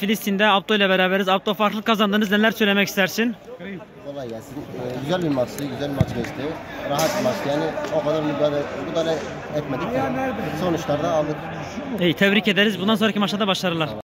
Filistin'de Abdo ile beraberiz. Abdo farklı kazandınız. Neler söylemek istersin? Kolay gelsin. Ee, güzel bir maçtı, güzel bir maç geçti. Rahat bir maçtı yani o kadar müdahale, müdahale etmedik. Sonuçlarda aldık. İyi tebrik ederiz. Bundan sonraki maçta da başarılar.